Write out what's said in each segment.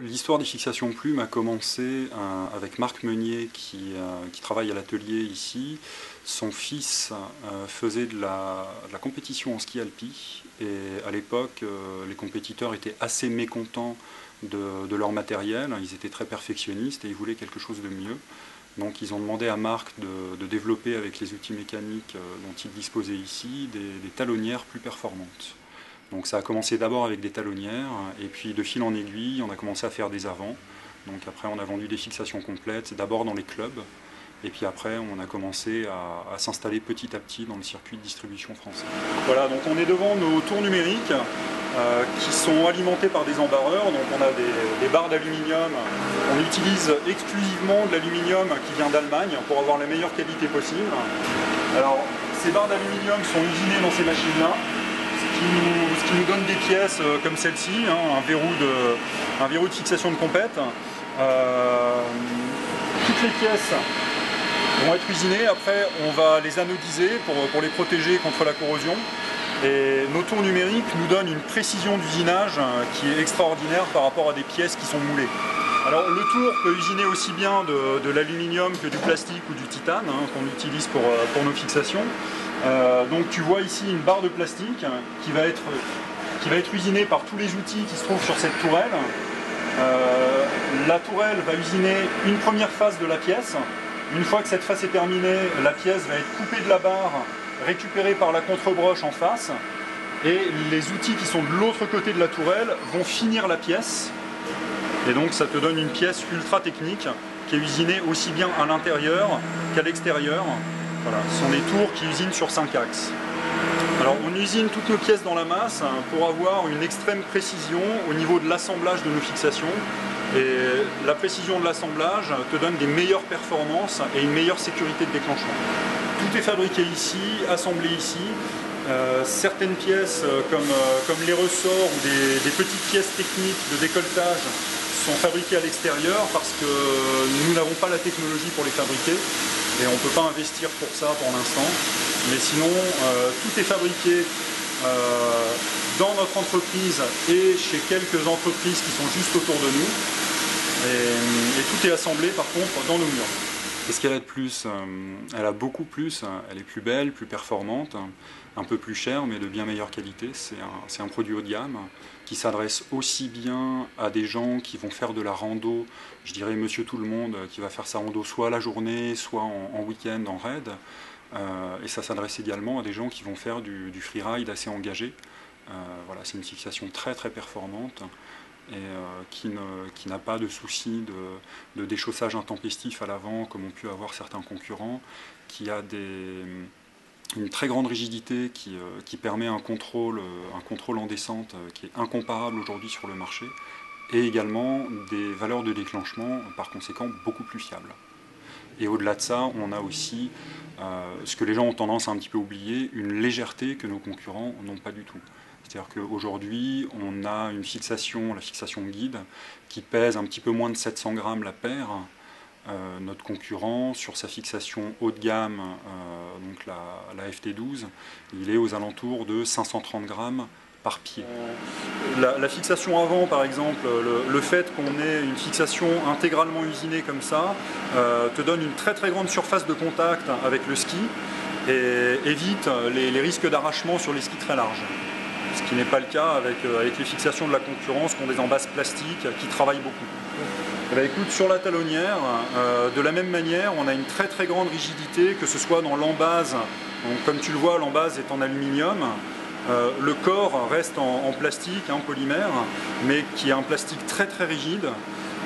L'histoire des fixations plumes a commencé euh, avec Marc Meunier qui, euh, qui travaille à l'atelier ici. Son fils euh, faisait de la, compétition en ski alpi et à l'époque les compétiteurs étaient assez mécontents de, leur matériel, ils étaient très perfectionnistes et ils voulaient quelque chose de mieux. Donc ils ont demandé à Marc de, développer avec les outils mécaniques dont il disposait ici des talonnières plus performantes. Donc ça a commencé d'abord avec des talonnières, et puis de fil en aiguille, on a commencé à faire des avants. Donc après, on a vendu des fixations complètes, d'abord dans les clubs, et puis après, on a commencé à, s'installer petit à petit dans le circuit de distribution français. Voilà, donc on est devant nos tours numériques euh, qui sont alimentés par des embarreurs. Donc on a des, des barres d'aluminium. On utilise exclusivement de l'aluminium qui vient d'Allemagne pour avoir la meilleure qualité possible. Alors, ces barres d'aluminium sont usinées dans ces machines-là ce qui nous donne des pièces euh, comme celle-ci, hein, un, verrou de, un verrou de fixation de compète. Euh, toutes les pièces vont être usinées, après on va les anodiser pour, les protéger contre la corrosion. Et nos tours numériques nous donnent une précision d'usinage euh, qui est extraordinaire par rapport à des pièces qui sont moulées. Alors le tour peut usiner aussi bien de, l'aluminium que du plastique ou du titane hein, qu'on utilise pour nos fixations. Euh, donc tu vois ici une barre de plastique qui va être, usinée par tous les outils qui se trouvent sur cette tourelle. Euh, la tourelle va usiner une première phase de la pièce. Une fois que cette phase est terminée, la pièce va être coupée de la barre, récupérée par la contrebroche en face. Et les outils qui sont de l'autre côté de la tourelle vont finir la pièce. Et donc ça te donne une pièce ultra technique qui est usinée aussi bien à l'intérieur qu'à l'extérieur. Ce sont des tours qui usinent sur 5 axes. Alors on usine toutes nos pièces dans la masse hein, pour avoir une extrême précision au niveau de l'assemblage de nos fixations. Et la précision de l'assemblage te donne des meilleures performances et une meilleure sécurité de déclenchement. Tout est fabriqué ici, assemblé ici. Euh, certaines pièces euh, comme, euh, comme, les ressorts ou des, des petites pièces techniques de décolletage sont fabriquées à l'extérieur parce que nous n'avons pas la technologie pour les fabriquer et on ne peut pas investir pour ça pour l'instant. Mais sinon, euh, tout est fabriqué euh, dans notre entreprise et chez quelques entreprises qui sont juste autour de nous. Et, et tout est assemblé par contre dans nos murs. Qu'est-ce qu'elle a de plus euh, Elle a beaucoup plus, elle est plus belle, plus performante, un peu plus chère mais de bien meilleure qualité. C'est un, produit haut de gamme qui s'adresse aussi bien à des gens qui vont faire de la rando, je dirais monsieur tout le monde, qui va faire sa rando soit la journée, soit en, en week-end, en raid. Euh, et ça s'adresse également à des gens qui vont faire du, freeride assez engagé. Euh, voilà, c'est une fixation très très performante et euh, qui n'a pas de souci de, de, déchaussage intempestif à l'avant comme ont pu avoir certains concurrents, qui a des, une très grande rigidité qui, euh, permet un contrôle, un contrôle en descente euh, qui est incomparable aujourd'hui sur le marché, et également des valeurs de déclenchement par conséquent beaucoup plus fiables. Et au-delà de ça, on a aussi euh, ce que les gens ont tendance à un petit peu oublier, une légèreté que nos concurrents n'ont pas du tout. C'est-à-dire qu'aujourd'hui, on a une fixation, la fixation guide, qui pèse un petit peu moins de 700 grammes la paire. Euh, notre concurrent, sur sa fixation haut de gamme, euh, donc la, la, FT12, il est aux alentours de 530 grammes par pied. La, fixation avant, par exemple, le, fait qu'on ait une fixation intégralement usinée comme ça, euh, te donne une très très grande surface de contact avec le ski et évite les risques d'arrachement sur les skis très larges ce qui n'est pas le cas avec, euh, avec, les fixations de la concurrence qui ont des embasses plastiques qui travaillent beaucoup. Eh bien, écoute, sur la talonnière, euh, de la même manière, on a une très très grande rigidité, que ce soit dans l'embase, comme tu le vois, l'embase est en aluminium, euh, le corps reste en, plastique, en polymère, mais qui est un plastique très très rigide,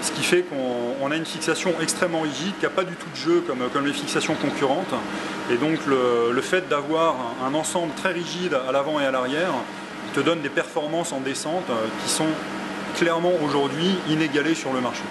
ce qui fait qu'on a une fixation extrêmement rigide, qui n'a pas du tout de jeu comme, les fixations concurrentes. Et donc le fait d'avoir un ensemble très rigide à l'avant et à l'arrière te donne des performances en descente euh, qui sont clairement aujourd'hui inégalées sur le marché.